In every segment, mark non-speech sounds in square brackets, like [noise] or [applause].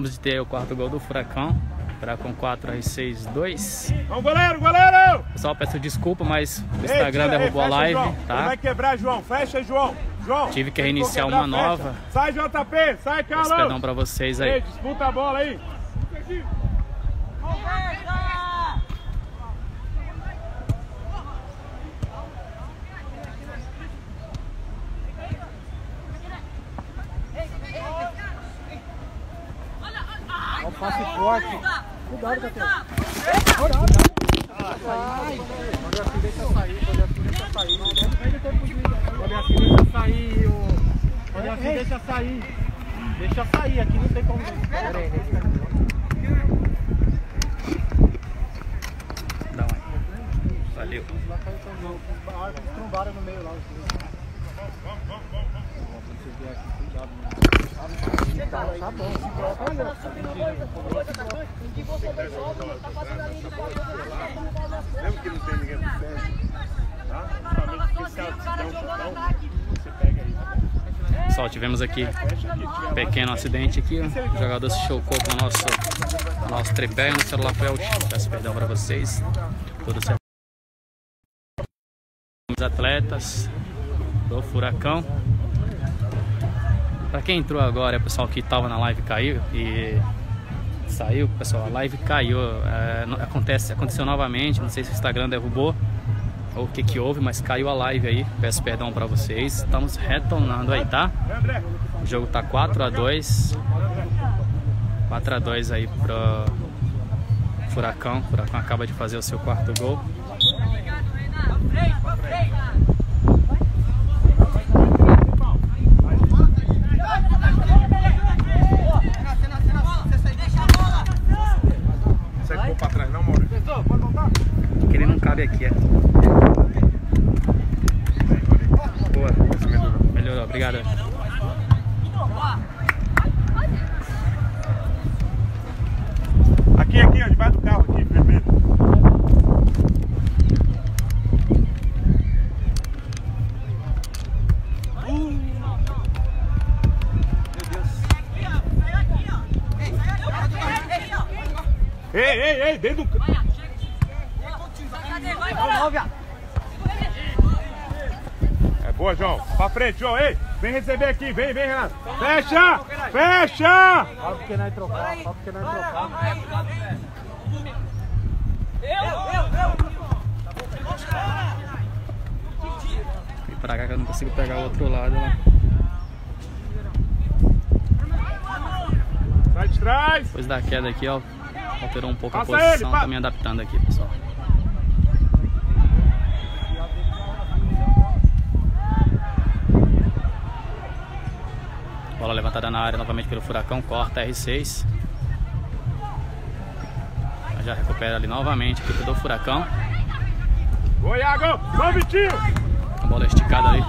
Acabamos, de ter o quarto gol do Furacão. Furacão 4 R6 2. Vamos, goleiro, goleiro! Pessoal, peço desculpa, mas o Ei, Instagram tira, ei, derrubou a fecha, live, João. Ele tá? Vai quebrar, João. Fecha, João. João. Tive que reiniciar quebrar, uma fecha. nova. Sai, JP. Sai, Peço Carlos. perdão pra vocês Ei, aí. disputa a bola aí. Olha o passe forte. Cuidado, Catel. Sai. Olha assim, deixa sair. Olha assim, deixa sair. Olha assim, deixa sair. Olha assim, deixa sair. Deixa sair, aqui não tem como. Pera aí. Valeu. Os trombaram no meio lá. Você aqui. Tá, bom? Tá? Tá? Pessoal, tivemos aqui um pequeno acidente aqui. O jogador se chocou com o nosso, nosso tripé no celular Pelt. Peço perdão para vocês. Tudo certo. Os atletas do Furacão. Para quem entrou agora, é o pessoal que estava na live caiu e saiu, pessoal. A live caiu. é, acontece, aconteceu novamente. Não sei se o Instagram derrubou ou o que que houve, mas caiu a live aí. Peço perdão para vocês. Estamos retornando aí, tá? O jogo tá 4 a 2 4 a 2 aí pro Furacão. O Furacão acaba de fazer o seu quarto gol. Frente. Ei, vem receber aqui. Vem, vem, Renato. Fecha! Fecha! Só porque nós trocar, só porque nós trocar. Vem pra cá que eu não consigo pegar o outro lado lá. Sai de trás. Depois da queda aqui, ó. Alterou um pouco a posição. ele. Tô me adaptando aqui, pessoal. Bola levantada na área novamente pelo Furacão, corta R6. Já recupera ali novamente a equipe do Furacão. Boa, Iago. Vamos, Vitinho. A bola esticada ali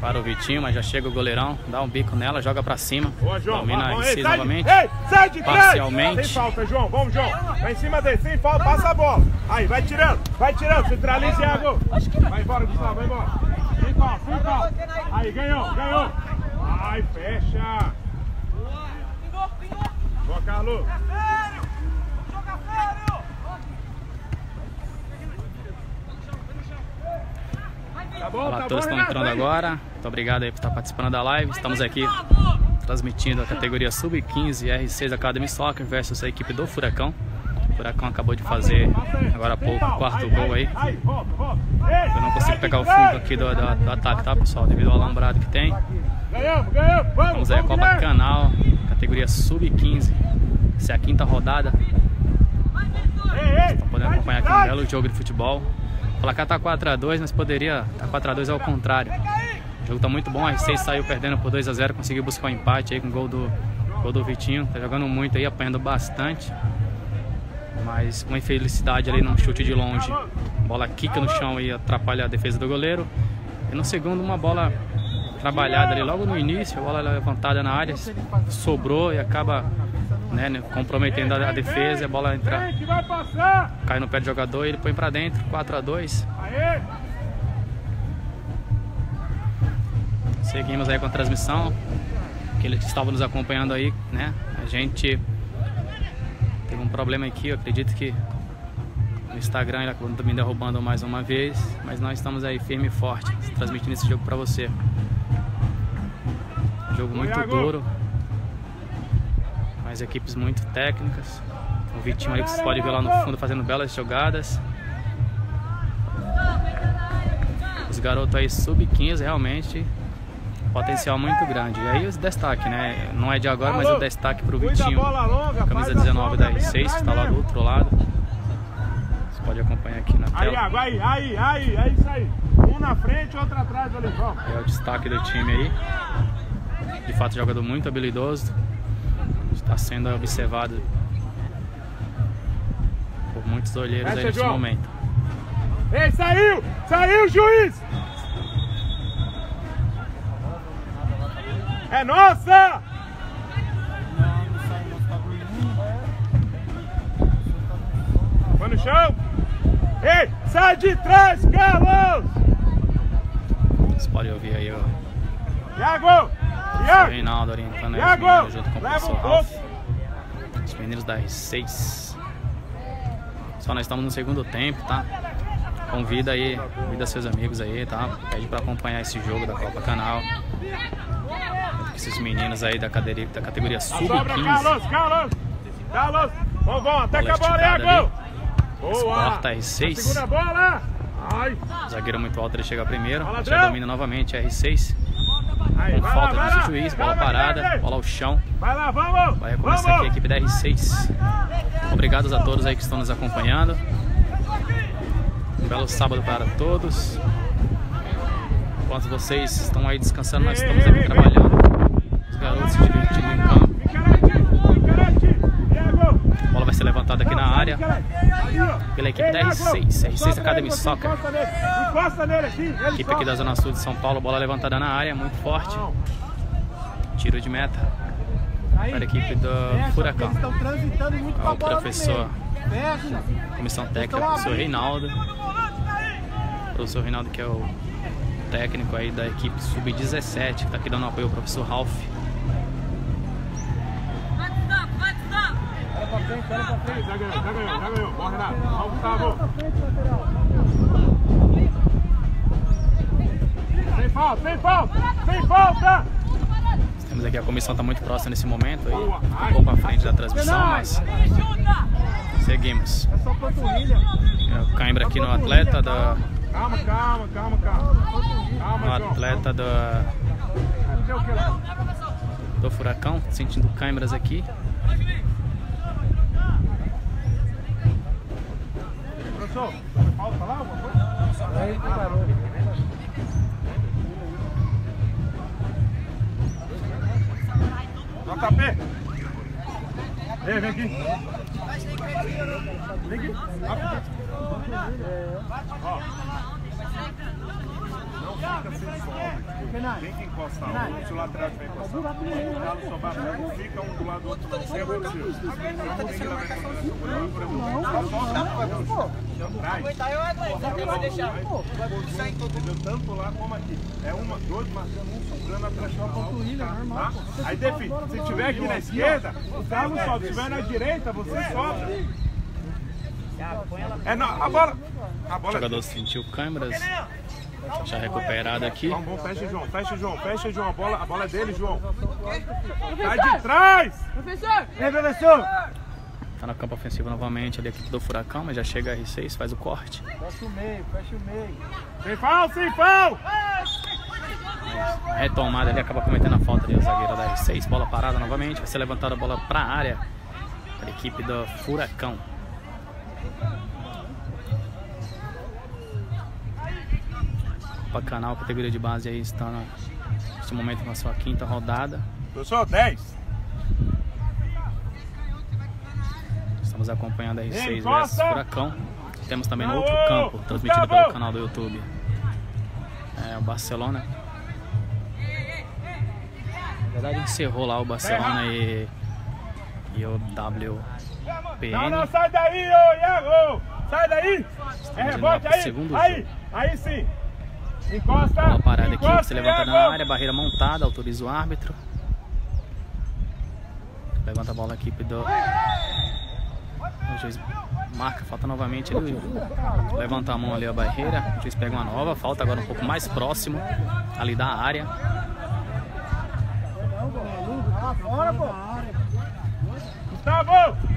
para o Vitinho, mas já chega o goleirão, dá um bico nela, joga pra cima. Boa, João. Domina Vamos, R6 ei, sai de- novamente. Ei, sai de trás. Parcialmente. Sem falta, João. Vamos, João. Vai em cima dele. Sem falta, passa a bola. Aí, vai tirando. Vai tirando. Centraliza, Iago. Vai embora, Gustavo. Vai embora. Sem falta, sem falta. Aí, ganhou, ganhou. Ai, fecha. Boa, Carlos. Tá bom, Olá, tá todos bom, estão entrando vai. agora. Muito obrigado aí por estar participando da live. Estamos aqui transmitindo a categoria Sub-15 R6 Academy Soccer versus a equipe do Furacão. O Furacão acabou de fazer agora há pouco o quarto gol aí. Eu não consigo pegar o fundo aqui do, do- do ataque, tá pessoal? Devido ao alambrado que tem. Ganhamos, ganhamos. Vamos, Vamos aí a vamos, Copa Guilherme. Canal, categoria Sub-15. Essa é a quinta rodada. Ei, ei, Podendo acompanhar aqui um belo jogo de futebol. O placar tá 4x2, mas poderia tá 4x2 ao contrário. O jogo tá muito bom, a R6 saiu perdendo por 2x0, conseguiu buscar o empate aí com o gol do, gol do Vitinho. Tá jogando muito aí, apanhando bastante. Mas uma infelicidade ali num chute de longe. Bola quica no chão e atrapalha a defesa do goleiro. E no segundo, uma bola trabalhada ali logo no início, a bola levantada na área, sobrou e acaba né, né comprometendo a, defesa, a bola entra, cai no pé do jogador e ele põe para dentro, 4 a 2 Seguimos aí com a transmissão, aqueles que estavam nos acompanhando aí, né, a gente teve um problema aqui, eu acredito que no Instagram ele acabou me derrubando mais uma vez, mas nós estamos aí firme e forte, transmitindo esse jogo para você. Jogo muito duro. Mas equipes muito técnicas. O Vitinho aí que vocês podem ver lá no fundo fazendo belas jogadas. Os garotos aí sub-15 realmente potencial muito grande. E aí os destaque, né? Não é de agora, mas o destaque pro Vitinho. Camisa 19 da R6, que está lá do outro lado. Você pode acompanhar aqui na tela. Aí, aí, aí, aí, é isso aí. Um na frente, outro atrás, Olivão. É o destaque do time aí de fato jogador muito habilidoso, está sendo observado por muitos olheiros aí nesse João. momento. Ei, saiu! Saiu, juiz! É nossa! Foi no chão! Ei, sai de trás, Carlos! Você pode ouvir aí, ó. Thiago! O Reinaldo orientando aí os meninos junto com o professor Ralph. Os meninos da R6. Só nós estamos no segundo tempo, tá? Convida aí, convida seus amigos aí, tá? Pede pra acompanhar esse jogo da Copa Canal. Esses meninos aí da, cadeira, da categoria Sub-15. Carlos, Carlos! Carlos! Vamos, vamos, até que a bola é gol! Boa! R6. Segura a bola! Ai. Zagueiro muito alto, ele chega primeiro. Já domina novamente R6. Aí, com falta lá, do juiz, bola parada, bola ao chão. Vai lá, vamos! Vai recomeçar vamos. aqui a equipe da R6. Obrigados a todos aí que estão nos acompanhando. Um belo sábado para todos. Enquanto vocês estão aí descansando, nós estamos aqui trabalhando. Os garotos se divertindo em campo. A levantada aqui na área pela equipe da R6, R6 Academy Soccer. Equipe aqui da Zona Sul de São Paulo, bola levantada na área, muito forte. Tiro de meta para a equipe do Furacão. O professor, comissão técnica, o professor Reinaldo. O professor Reinaldo que é o técnico aí da equipe Sub-17, que está aqui dando apoio ao professor Ralph. Frente. Já ganhou, já ganhou, já ganhou. Gustavo. Sem falta, sem falta, sem falta! Temos aqui a comissão está muito próxima nesse momento aí. Um pouco à frente da transmissão, mas seguimos. É só panturrilha. O cãibra aqui no atleta da. Calma, calma, calma, calma. No atleta da. Do furacão, sentindo câimbras aqui. Pode falar alguma coisa? Aí, parou. JP! Ei, vem aqui! Vem aqui! Não fica. Tem que encostar um, se o lateral tiver encostado. O Carlos Sobar não fica um do lado do outro, não. Sem acontecer. Não tem que levar tá só Aguentar eu aguento, vai deixar. Entendeu? Tanto lá como aqui. É uma, dois marcando um, sobrando atrás da. Tá? Aí define. Se tiver aqui na esquerda, o Carlos sobe. Se tiver na direita, você sobe. É, não, a bola. A O bola jogador sentiu câimbras. Já recuperado aqui. Vamos, vamos, fecha, João. Fecha, João. Fecha, João. A bola, a bola é dele, João. Sai de trás! Professor! Ei, professor! Tá no campo ofensivo novamente ali a equipe do Furacão, mas já chega a R6, faz o corte. Fecha o meio, fecha o meio. Sem pau, sem pau! Retomada ali acaba cometendo a falta ali o zagueiro da R6. Bola parada novamente, vai ser levantada a bola para a área para a equipe do Furacão. Copa Canal, categoria de base aí está neste momento na sua quinta rodada. Professor, 10. Estamos Estamos acompanhando a R6 vs Furacão. Temos também no outro campo, transmitido pelo canal do YouTube. É o Barcelona. Na verdade encerrou lá o Barcelona e, e o WPN. Não, não, sai daí, ô Iago! Sai daí! É rebote aí! Segundo aí, jogo. aí sim! Encosta! Bola parada aqui, encosta, se levanta Iago! na área, barreira montada, autoriza o árbitro. Levanta a bola aqui do. O juiz marca, falta novamente ali. Levanta a mão ali a barreira. O juiz pega uma nova, falta agora um pouco mais próximo ali da área. Gustavo!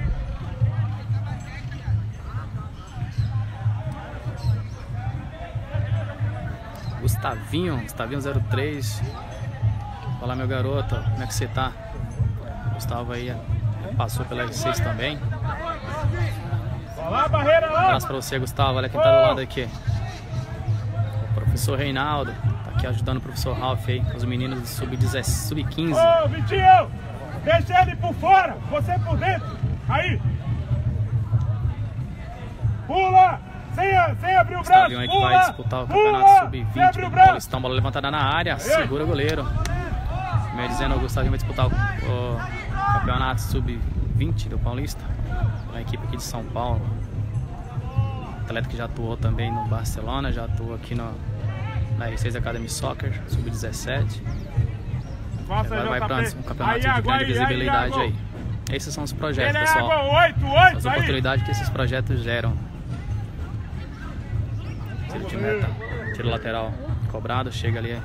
Gustavinho, Gustavinho 03. Fala meu garoto, como é que você tá? Gustavo aí passou pela R6 também. Um abraço pra você, Gustavo. Olha quem tá do lado aqui. O professor Reinaldo. Tá aqui ajudando o professor Ralph aí, com os meninos do sub-15. Sub Ô, Vitinho! Deixa ele por fora, você por dentro! Aí! Pula! Sem, sem abrir o braço! Aí que vai disputar o campeonato Sem sub-20 abrir o do! Paulistão. Bola levantada na área, segura o goleiro. Me dizendo, o Gustavinho vai disputar o, o campeonato sub-20 do Paulista. Uma equipe aqui de São Paulo. Atleta que já atuou também no Barcelona, já atuou aqui no, na R6 Academy Soccer, sub-17. Faça Vai, para um campeonato de grande visibilidade aí. Esses são os projetos, é pessoal. água, 8, 8, As oportunidades que esses projetos geram. De meta, tiro lateral cobrado, chega ali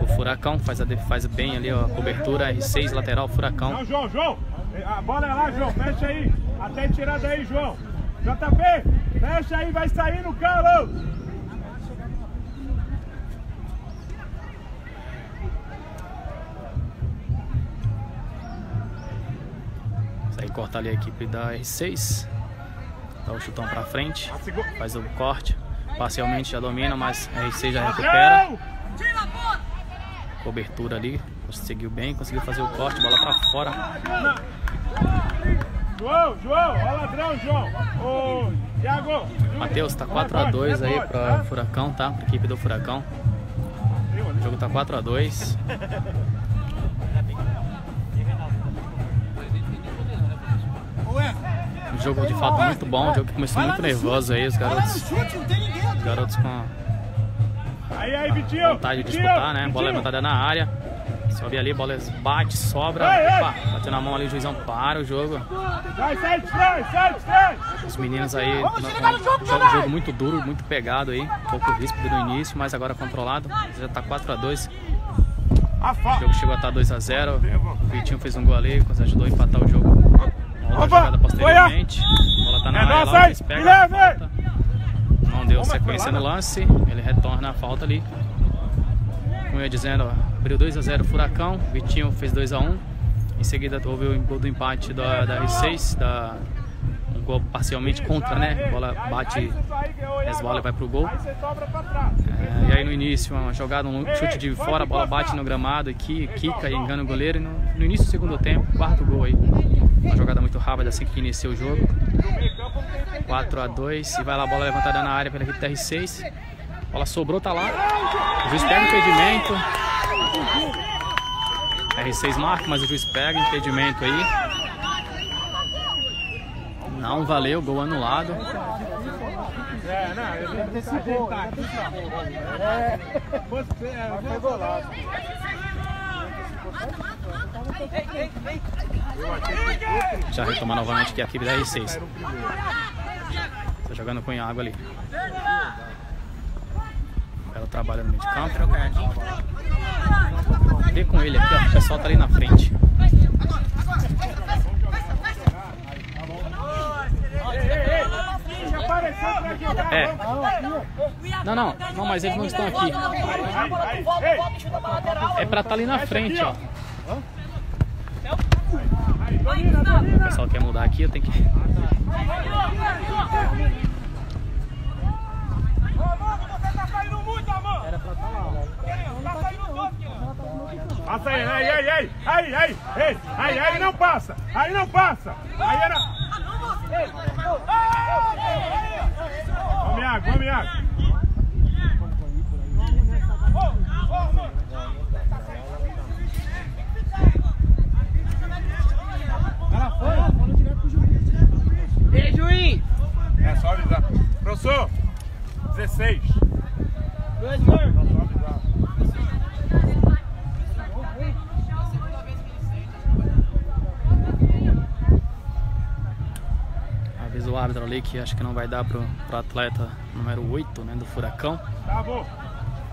o furacão, faz, a, faz bem ali ó, a cobertura, R6 lateral, furacão. Não, João, João! A bola é lá, João, fecha aí! Até tirar daí, João! JP, fecha aí, vai sair no calo! Isso aí corta ali a equipe da R6. Dá o chutão pra frente, faz o corte. Parcialmente já domina, mas a R6 já recupera. Cobertura ali, conseguiu bem, conseguiu fazer o corte, bola pra fora. João, João, ó ladrão, João! Ô, Thiago! Matheus, tá 4x2 aí pra Furacão, tá? Pra equipe do Furacão. O jogo tá 4x2. [laughs] Um jogo de fato muito bom, um jogo que começou muito nervoso aí, os garotos, os garotos com Aí, aí, Vitinho! vontade de disputar, né? Bola levantada na área. Sobe ali, bola bate, sobra. Opa, bateu na mão ali, o juizão para o jogo. Vai, sai de trás, sai de trás! Os meninos aí, no, no, jogo, jogo muito duro, muito pegado aí. Um pouco ríspido no início, mas agora controlado. Já tá 4x2. A O jogo chegou a estar 2x0. O Vitinho fez um gol ali, ajudou a empatar o jogo. Uma outra jogada posteriormente. A bola tá na É área nossa lá, aí, eles pegam a Guilherme! falta. Não deu sequência no lance. Ele retorna a falta ali. Como eu ia dizendo, ó, abriu 2x0 Furacão. Vitinho fez 2x1. Em seguida houve o gol do empate da, da R6. Da, um gol parcialmente contra, né? A bola bate, resvala e vai pro gol. É, e aí no início, uma jogada, um chute de fora, a bola bate no gramado aqui, quica engana o goleiro. E no, no início do segundo tempo, quarto gol aí. Uma jogada muito rápida assim que iniciou o jogo. 4 a 2 e vai lá a bola levantada na área pela equipe da R6. A bola sobrou, tá lá. O juiz pega o impedimento. A R6 marca, mas o juiz pega o impedimento aí. Não valeu, gol anulado. É, não, eu vou ajeitar. É, você, é. Já retoma novamente aqui a equipe da R6. Tá jogando com água ali. Ela trabalha no meio de campo. Vê com ele aqui, ó. O pessoal tá ali na frente. É. Não, não, não, mas eles não estão aqui. É pra estar ali na frente, ó. O pessoal quer mudar aqui, eu tenho que... Passa aí, aí, aí, aí, aí, aí, aí, aí, aí não passa, aí não passa, aí era... Vamos, Iago, vamos, Iago. Professor, 16. Dois, avisar. Avisa o árbitro ali que acho que não vai dar pro, pro atleta número 8, né, do Furacão. Gustavo.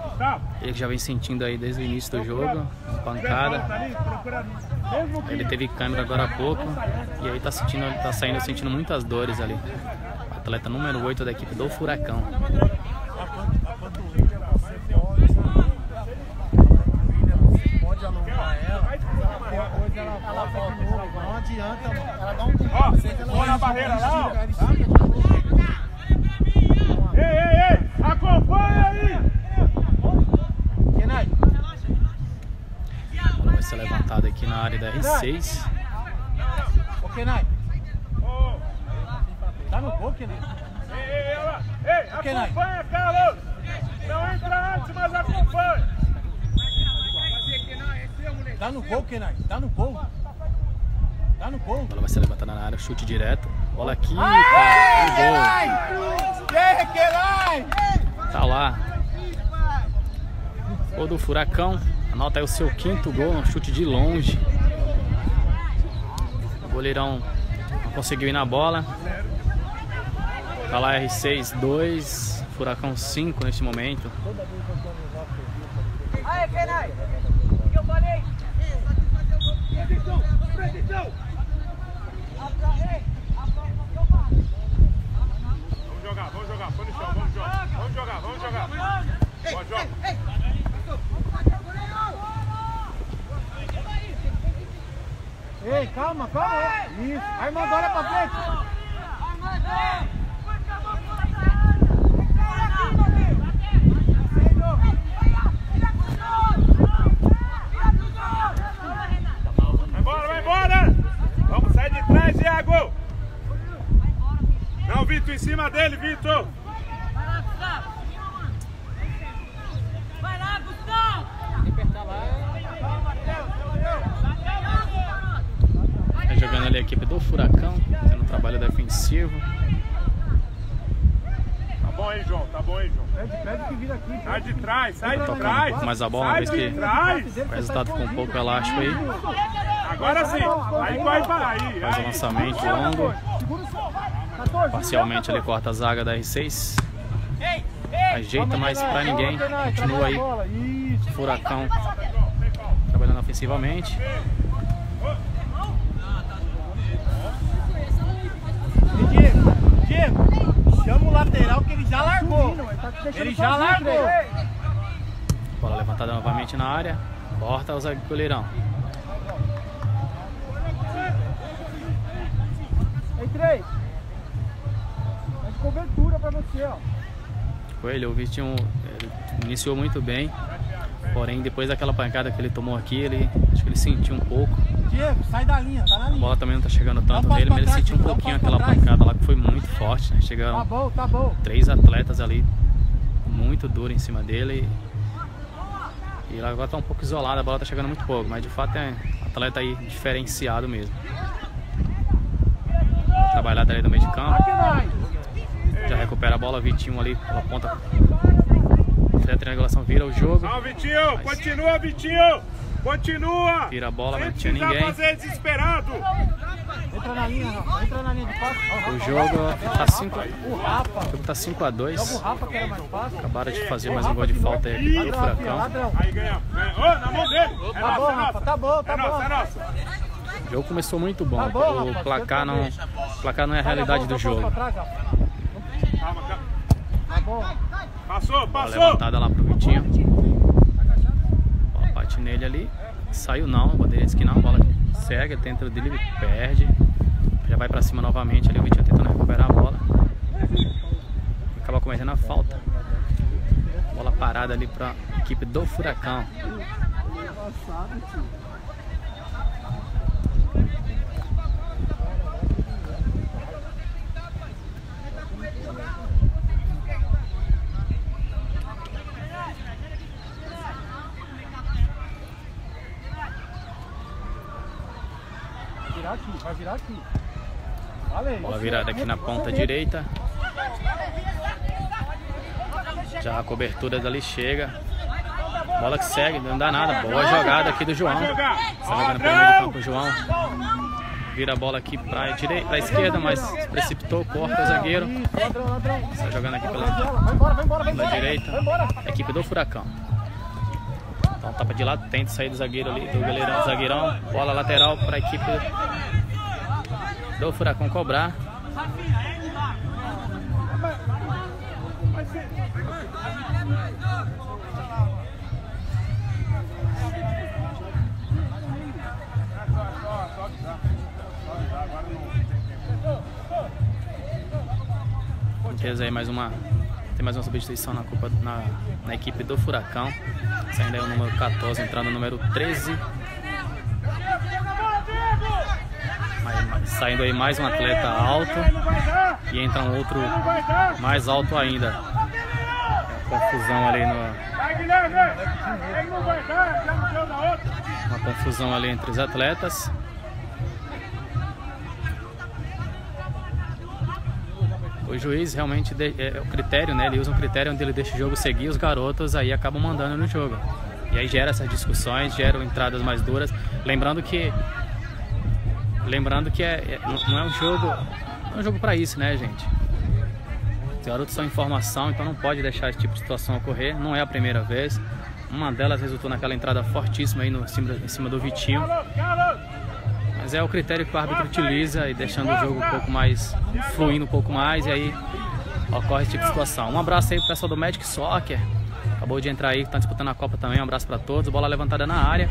Gustavo. Ele que já vem sentindo aí desde o início do jogo, uma pancada. Tá Ele teve câmera agora há pouco e aí tá sentindo, tá saindo sentindo muitas dores ali. Atleta número 8 da equipe do Furacão. Ela. Ela. Não adianta. Ela dá um ela na vai barreira lá, ela. Ei, ei, ei! Acompanha aí! Kenai, A bola vai ser levantada aqui na área da R6. ô Kenai. Tá no gol, Kenai. Ei, ei, ei. Ei, acompanha, Carlos! Não entra antes, mas acompanha! Tá no gol, Kenai. Tá no gol. Tá no gol. A bola vai ser levantada na área, chute direto. Bola aqui, cara. Ei, Kenai! Gol. Tá lá. Gol do Furacão. Anota aí o seu quinto gol, um chute de longe. O goleirão não conseguiu ir na bola. Tá lá R6 2, Furacão 5 neste momento. Aí, Kenai! O que eu falei? Vamos jogar, vamos jogar, põe no chão, vamos jogar. Vamos jogar, vamos jogar. Joga. Ei, calma, calma. Isso. Aí manda olha pra frente. Vai embora, vai embora! Vamos sair de trás, Iago! Não, Vitor, em cima dele, Vitor! Vai lá, Gustavo! Tá jogando ali a equipe do Furacão, fazendo um trabalho defensivo. Tá bom aí, João, tá bom aí, João. Pede, pede que vira aqui. Sai de trás, sai de trás! mais a bola, uma vez que trás! o resultado ficou um pouco elástico aí. Agora sim! Aí vai para aí! Faz o lançamento longo. Parcialmente ele corta a zaga da R6. Ajeita, mas pra ninguém. Continua aí. Furacão trabalhando ofensivamente. Diego, Diego, chama o lateral que ele já largou. Ele já largou. Bola levantada novamente na área. Corta o goleirão. Em três. Cobertura pra você, ó. Coelho, o Vitinho ele iniciou muito bem. Porém, depois daquela pancada que ele tomou aqui, ele acho que ele sentiu um pouco. Diego, sai da linha, tá na A linha. bola também não tá chegando tanto nele, mas ele sentiu um pouquinho aquela pancada lá que foi muito forte, né? Tá Chegaram bom, tá bom. três atletas ali muito duro em cima dele. E ele agora tá um pouco isolado, a bola tá chegando muito pouco, mas de fato é um atleta aí diferenciado mesmo. Trabalhada ali no meio de campo. Já recupera a bola, Vitinho ali pela ponta. Fez a triangulação, vira o jogo. Não, Vitinho! Continua, Vitinho! Continua! Vira a bola, mas não tinha ninguém. fazer desesperado! Entra na linha, Rafa. Entra na linha de passe. O jogo tá 5 O Rafa. o jogo tá 5 a 2. Joga o Rafa que era mais fácil. Acabaram de fazer mais um gol de falta aí aqui pro Furacão. Aí ganhamos. ganhamos. Ô, na mão dele! É Tá nossa, bom, é Rafa. Tá bom, tá É nossa, bom. é nossa! O jogo começou muito bom. Tá bom, O placar não, placar não é a realidade do jogo. pra trás, Rafa. Calma, calma. Bom. Passou, Bola passou! levantada lá pro Vitinho. Bola bate nele ali. Saiu não, bandeira disse que não. A bola segue, tenta o dele, perde. Já vai pra cima novamente ali. O Vitinho tentando recuperar a bola. Acaba cometendo a falta. Bola parada ali pra equipe do Furacão. virar aqui, vai virar aqui. Falei. Bola virada aqui na ponta direita. Já a cobertura dali chega. Bola que segue, não dá nada. Boa jogada aqui do João. Está jogando pelo meio do campo o João. Vira a bola aqui para direita, para esquerda, mas precipitou, corta o zagueiro. Está jogando aqui pela, pela direita. Embora. Equipe do Furacão. Então tapa de lado, tenta sair do zagueiro ali, do goleirão, zagueirão. Bola lateral para a equipe do Furacão cobrar. Beleza aí mais uma. Tem mais uma substituição na, Copa, na, na equipe do Furacão. Saindo aí o número 14, entrando o número 13. Saindo aí mais um atleta alto. E entra um outro mais alto ainda. É confusão ali no. Uma confusão ali entre os atletas. O juiz realmente de- é o critério, né? Ele usa um critério onde ele deixa o jogo seguir, os garotos aí acabam mandando no jogo. E aí gera essas discussões, geram entradas mais duras. Lembrando que lembrando que é, é- não é um jogo, é um jogo para isso, né, gente? Os garotos são em formação, então não pode deixar esse tipo de situação ocorrer. Não é a primeira vez. Uma delas resultou naquela entrada fortíssima aí no, em cima- do Vitinho. Mas é o critério que o árbitro utiliza e deixando o jogo um pouco mais fluindo um pouco mais e aí ocorre esse tipo de situação. Um abraço aí pro pessoal do Magic Soccer. Acabou de entrar aí, tá disputando a Copa também. Um abraço para todos. Bola levantada na área.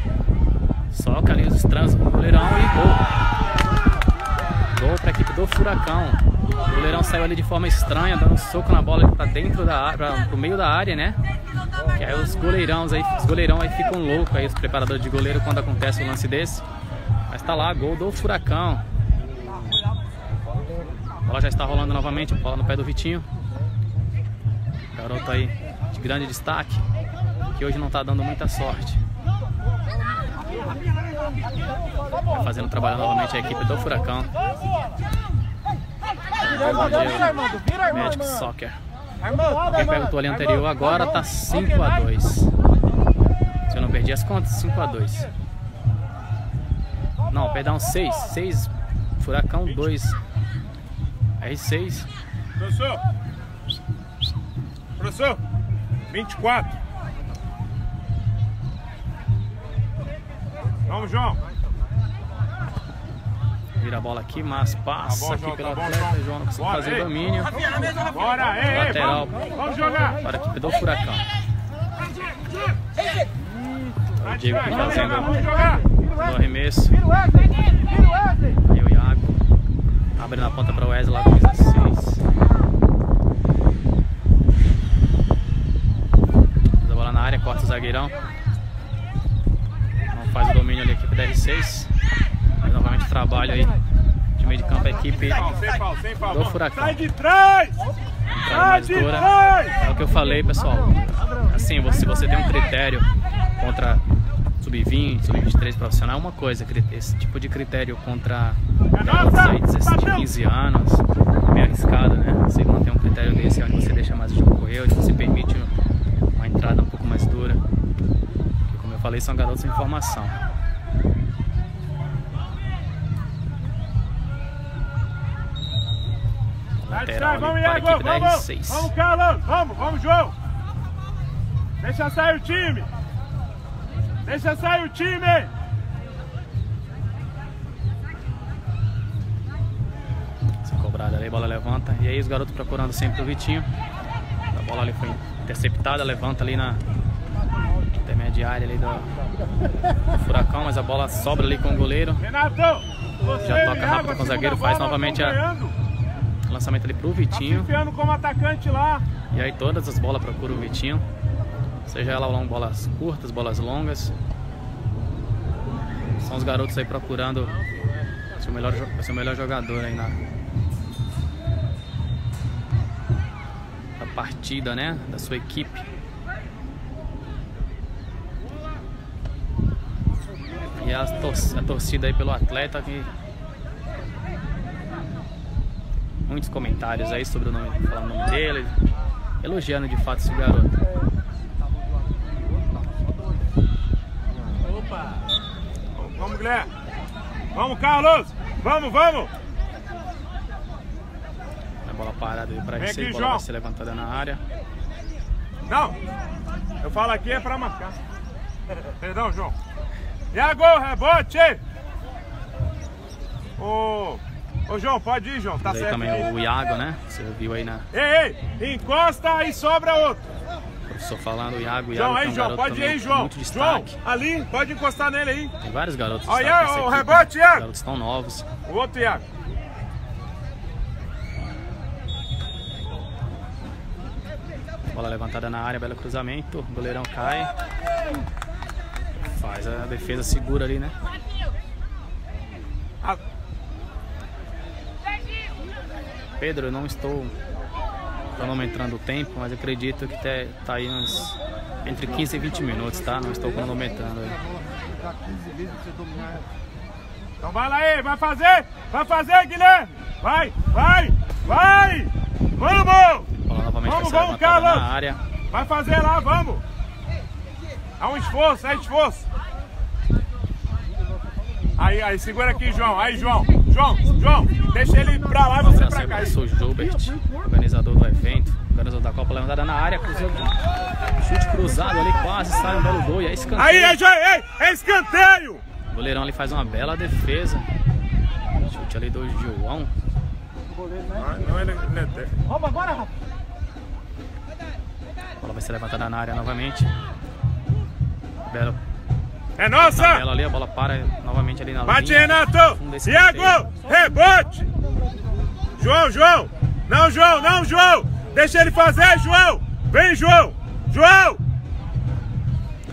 Soca ali os estranhos, goleirão e gol. Para a equipe do Furacão. O goleirão saiu ali de forma estranha, dando um soco na bola para dentro da área, pro meio da área, né? Que aí os goleirões aí, os goleirão aí ficam loucos aí, os preparadores de goleiro quando acontece um lance desse. Mas tá lá, gol do Furacão. A bola já está rolando novamente, bola no pé do Vitinho. Garoto aí de grande destaque, que hoje não tá dando muita sorte. Vai fazendo trabalho novamente a equipe do Furacão. Vira. Magic Soccer. Quem perguntou ali anterior agora tá 5 a 2 Se eu não perdi as contas, 5 a 2 Não, perdão, 6. 6. Furacão 2. R6. Professor! Professor! 24. Vamos, João. Vira a bola aqui, mas passa Tá bom, aqui pelo tá bom, atleta. João. João não conseguiu Bora, fazer ei. o domínio. Bora, ei, ei, Lateral. vamos, vamos jogar. Para a equipe do Furacão. Vai, Diego vai, aqui fazendo arremesso. O o Wesley. Aí o Iago. Abre na ponta para o Wesley lá com 16. Faz a bola na área, corta o zagueirão. Não faz o da R6. Mas novamente trabalho aí de meio de campo a equipe do. Furacão. Sai de trás! Sai mais de dura. trás! É o que eu falei, pessoal. Assim, você, você tem um critério contra sub-20, sub-23 profissional, é uma coisa. Esse tipo de critério contra garotos aí de 16, 15 anos, é meio arriscado, né? Você manter um critério desse onde você deixa mais o jogo correr, onde você permite uma entrada um pouco mais dura. Porque, como eu falei, são garotos em formação. Lateral ali vamos, para a equipe da vamos! R6. Vamos, Carlos! Vamos, vamos, João! Deixa sair o time! Deixa sair o time! Essa cobrada ali, a bola levanta. E aí os garotos procurando sempre o Vitinho. A bola ali foi interceptada, levanta ali na intermediária ali do, do furacão, mas a bola sobra ali com o goleiro. Renato! Já toca rápido com o a zagueiro, faz novamente a-. Lançamento ali pro Tá Vitinho. enfiando como atacante lá. E aí todas as bolas procuram o Vitinho. Seja ela bolas curtas, bolas longas. São os garotos aí procurando seu melhor, seu melhor jogador aí na, na partida, né? Da sua equipe. E a, tor- a torcida aí pelo atleta que muitos comentários aí sobre o nome, falando o nome dele, elogiando de fato esse garoto. Opa! Vamos, Guilherme. Vamos, Carlos. Vamos, vamos. A bola parada aí pra Vem receber, aqui, bola João. vai ser levantada na área. Não. Eu falo aqui é pra marcar. [laughs] Perdão, João. Iago, rebote. Ô, ô João, pode ir, João. Tá aí certo. também aí. o Iago, né? Você viu aí na Ei, ei, encosta e sobra outro. professor falando, o Iago, o Iago João, que é aí, um João, pode ir aí, João. muito João, destaque. ali, pode encostar nele aí. Tem vários garotos Olha, o rebote, Iago. Garotos tão novos. O outro Iago. Bola levantada na área, belo cruzamento. O goleirão cai. Faz a defesa segura ali, né? Pedro, eu não estou cronometrando o tempo, mas acredito que tá, tá aí uns entre 15 e 20 minutos, tá? Não estou cronometrando aí. Ficar 15 vezes pra você dominar ela. Então vai lá aí, vai fazer, vai fazer, Guilherme. Vai, vai, vai. Vamos, Bola novamente Vamos, vamos, levantada Carlos. na área. vai fazer lá, vamos. É um esforço, é esforço. Aí, aí, segura aqui, João. Aí, João. João, João, deixa ele pra lá e você pra aí, cá. professor Gilbert, organizador do evento, organizador da Copa levantada na área, cruzou, chute cruzado ali, quase sai um belo gol e aí escanteio. Aí, aí, João, ei, é escanteio. O goleirão ali faz uma bela defesa. Chute ali do João. Ah, não, ele, ele, Rouba agora, Rafa! A bola vai ser levantada na área novamente. Belo é nossa. tabela ali, a bola para novamente ali na Bate, linha. Renato! Fundo desse Iago! escanteio. Rebote! João, João! Não, João, não, João! Deixa ele fazer, João! Vem, João! João!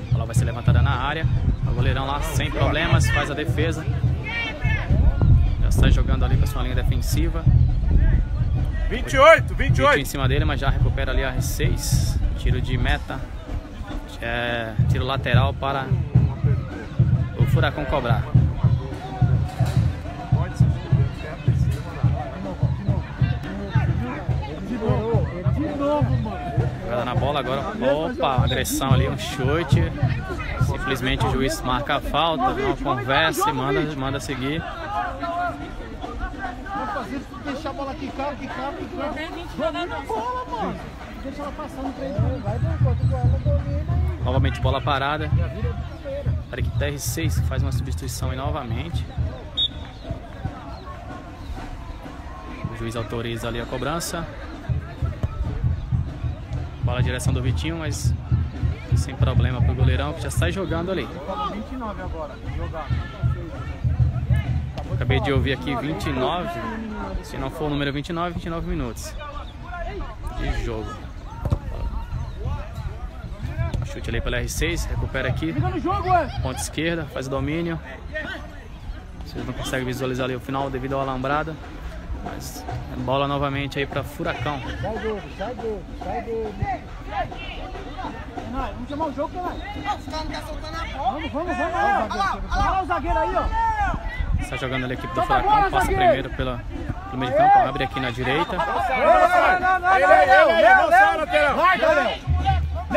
A bola vai ser levantada na área. O goleirão lá sem problemas, faz a defesa. Já sai jogando ali com a sua linha defensiva. 28, Chute 28. em cima dele, mas já recupera ali a R6. Tiro de meta. É, tiro lateral para Furacão cobrar. Jogada na bola agora. Opa, agressão ali, um chute. Simplesmente o juiz marca a falta, não conversa e manda, manda seguir. Deixar a bola quicar, quicar, quicar. Domina a bola, mano. Deixa ela passando pra ele. Vai. Novamente bola parada. Para que TR6 faz uma substituição aí novamente. O juiz autoriza ali a cobrança. Bola na direção do Vitinho, mas sem problema pro goleirão que já sai jogando ali. Falta 29 agora. Acabei de ouvir aqui 29. Se não for o número 29, 29 minutos de jogo. Chute ali pela R6, recupera aqui. Ponta esquerda, faz o domínio. Vocês não conseguem visualizar ali o final devido ao alambrado. Mas bola novamente aí para Furacão. Sai dele, sai dele, sai. Renai, vamos chamar o jogo, Renai. Vamos, vamos, vamos. Olha lá o zagueiro aí, ó. Está jogando ali a equipe do Furacão. Passa primeiro pela, pelo meio de campo, abre aqui na direita. Não, não, não, Ele aí, ele aí, Léo, não sai, Léo. lateral. Vai, Léo.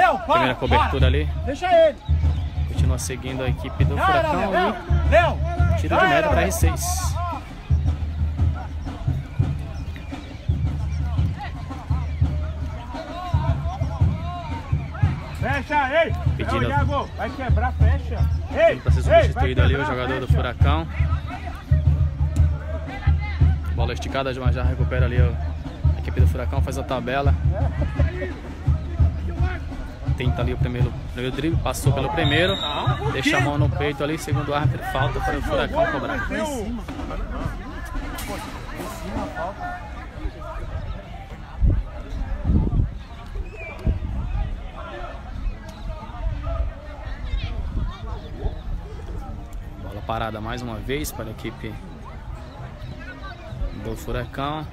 Léo, para. Primeira cobertura ali. para. Deixa ele. Continua seguindo a equipe do Furacão. Léo. E Léo. tiro de meta para Léo. R6. Fecha, ei! Pedido. Não, Iago, vai quebrar, fecha! Ei! Para ser ei, substituído ali o quebrar, jogador do fecha. Furacão. Bola esticada, mas já recupera ali o- a equipe do Furacão, faz a tabela. Tenta ali o primeiro, primeiro drible, passou pelo primeiro, deixa a mão no peito ali, segundo árbitro, falta para o Furacão cobrar. Bola parada mais uma vez para a equipe do Furacão.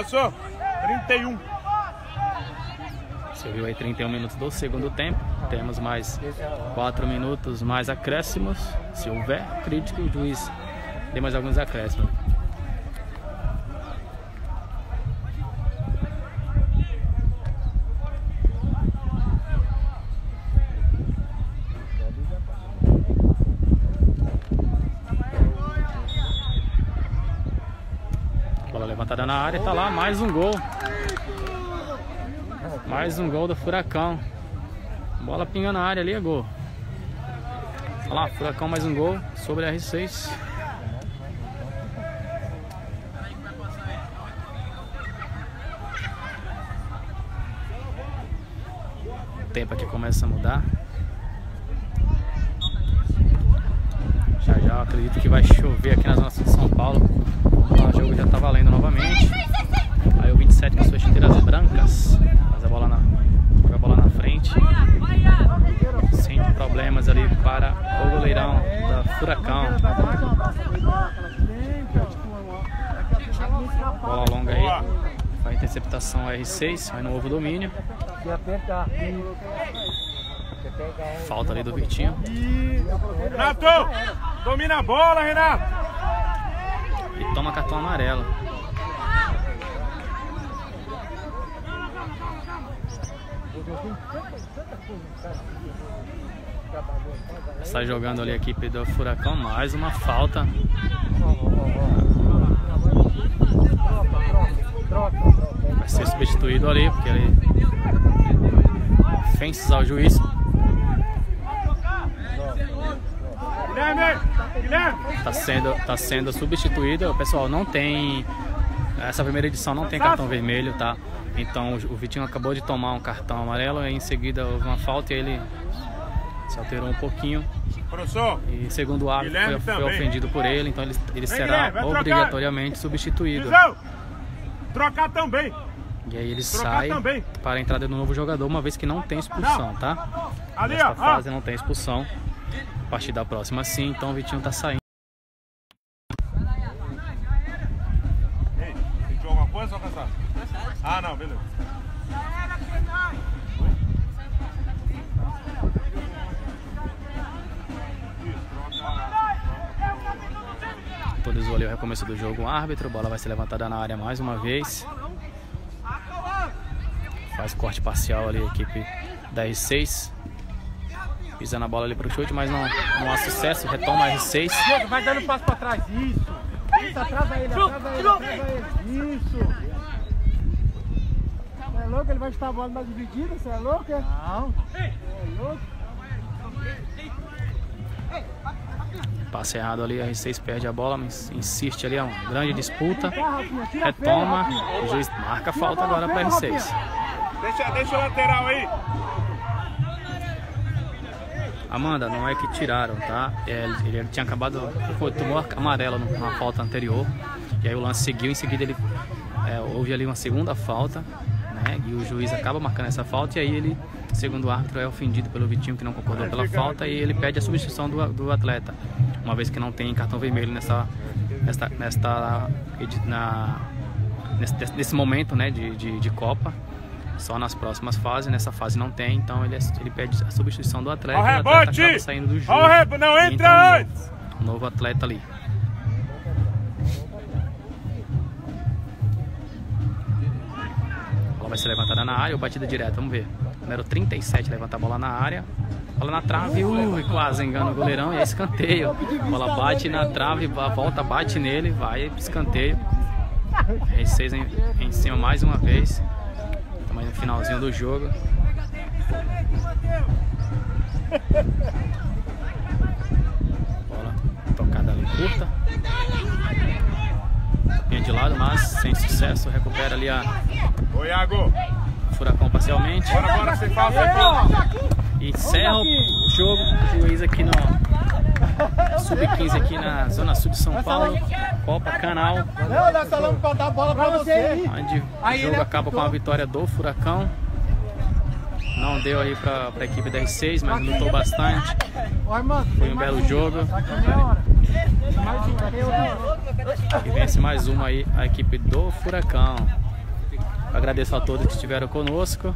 Professor, 31. Você viu aí 31 minutos do segundo tempo. Temos mais 4 minutos mais acréscimos. Se houver, que o juiz dê mais alguns acréscimos. Bola levantada na área, tá lá mais um gol. Mais um gol do Furacão. Bola pinga na área ali, é gol. Olha lá, Furacão mais um gol sobre a R6. O tempo aqui começa a mudar. Já já acredito que vai chover aqui na zona sul de São Paulo. O jogo já tá valendo novamente. Aí o 27 com suas chuteiras brancas. Faz a bola na, joga a bola na frente. Sem problemas ali para o goleirão da Furacão. Bola longa aí. Faz interceptação R6, vai no ovo domínio. Falta ali do Vitinho. Renato, domina a bola, Renato. E toma cartão amarelo. Está jogando ali a equipe do Furacão. Mais uma falta. Vai ser substituído ali, porque ele ofensas ao juiz. Tá sendo, tá sendo substituído. Pessoal, não tem. Essa primeira edição não tem cartão vermelho, tá? Então o Vitinho acabou de tomar um cartão amarelo e em seguida houve uma falta e ele se alterou um pouquinho. Professor, E segundo o árbitro foi, foi ofendido por ele, então ele, ele será Guilherme, obrigatoriamente substituído. Visão. Trocar também. E aí ele Trocar sai também. para a entrada do novo jogador, uma vez que não tem expulsão, tá? Ali, Nesta ó. ó. fase não tem expulsão. A partir da próxima sim, então o Vitinho tá saindo. Ei, sentiu alguma coisa ou? Ah, não, beleza. Autorizou ali o recomeço do jogo o árbitro, a bola vai ser levantada na área mais uma vez. Faz corte parcial ali a equipe da R6. Pisa na bola ali pro chute, mas não, não há sucesso. Retoma a R6. Diego, vai dando passo pra trás. Isso. Isso, atrasa ele, atrasa ele, atrasa ele. Isso. Você é louco? Ele vai chutar a bola na dividida? Você é louco? É? Não. É louco? Passe errado ali, a R6 perde a bola, mas insiste ali, é uma grande disputa. A Retoma, o juiz marca a falta agora para R6. Deixa, deixa o lateral aí. Amanda, não é que tiraram, tá? É, ele, ele tinha acabado, foi, tomou a amarela numa falta anterior, e aí o lance seguiu, em seguida ele é, houve ali uma segunda falta, né? E o juiz acaba marcando essa falta, e aí ele, segundo o árbitro, é ofendido pelo Vitinho que não concordou pela falta, e ele pede a substituição do, do atleta, uma vez que não tem cartão vermelho nessa, nesta, nesta, edi- na, nesse, nesse momento, né? De, de, de Copa. Só nas próximas fases, nessa fase não tem, então ele, ele pede a substituição do atleta o atleta rebote! acaba saindo do jogo. Ó o rebote, não entra então, antes! novo- Um novo atleta ali. A bola vai ser levantada na área ou batida direta, vamos ver. Número 37 levanta a bola na área. Bola na trave, ui, quase engana o goleirão e é escanteio. Bola bate na trave, a volta bate nele, vai escanteio. R6 em, em cima mais uma vez. Estamos no finalzinho do jogo. Bola tocada ali curta. Linha de lado, mas sem sucesso. Recupera ali a Ô, Iago. Furacão parcialmente. Bora, bora, sem falta, sem falta. E encerra o jogo. Juiz aqui no Sub-15 aqui na Zona Sul de São Paulo. Copa Canal. Não, nós falamos pra dar a bola pra você aí. Onde o jogo ele acaba com a vitória do Furacão. Não deu aí pra, pra equipe da R6, mas lutou bastante. Foi um belo jogo. aqui é a hora. Mais um, aqui é outro. E vence mais uma aí a equipe do Furacão. Agradeço a todos que estiveram conosco.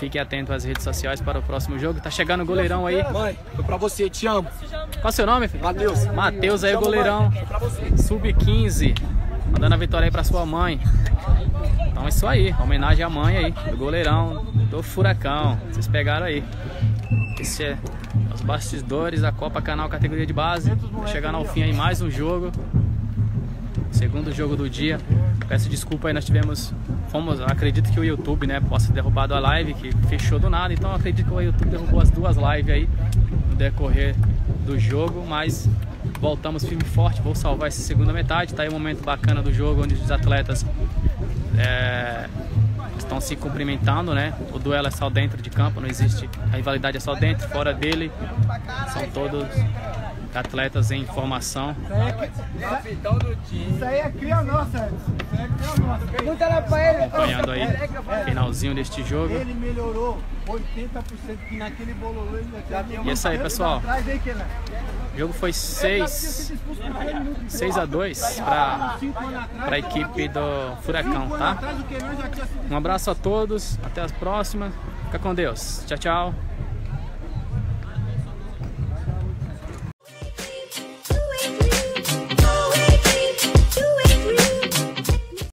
Fique atento às redes sociais para o próximo jogo. Tá chegando o goleirão aí. Mãe, foi pra você, te amo. Qual é o seu nome, filho? Matheus. Matheus aí, goleirão. mãe. Foi pra você. Sub-15. Mandando a vitória aí pra sua mãe. Então é isso aí. Homenagem à mãe aí. Do goleirão do Furacão. Vocês pegaram aí. Esse é os bastidores da Copa Canal categoria de base. Tá chegando ao fim aí mais um jogo. Segundo jogo do dia. Peço desculpa aí, nós tivemos. Fomos, acredito que o YouTube, né, possa ter derrubado a live, que fechou do nada. Então acredito que o YouTube derrubou as duas lives aí no decorrer do jogo, mas voltamos firme e forte. Vou salvar essa segunda metade. Tá aí um momento bacana do jogo onde os atletas é, estão se cumprimentando, né? O duelo é só dentro de campo, não existe. A rivalidade é só dentro, fora dele. São todos atletas em formação. Isso aí é cria nossa, Edson. Isso aí é cria nossa. Pergunta lá pra ele. Acompanhando aí finalzinho deste jogo. Ele melhorou 80% que naquele bololô ele já tinha E é isso aí, pessoal. O jogo foi 6 6 a 2 para para a equipe do Furacão, tá? Um abraço a todos, até as próximas. Fica com Deus. Tchau, tchau.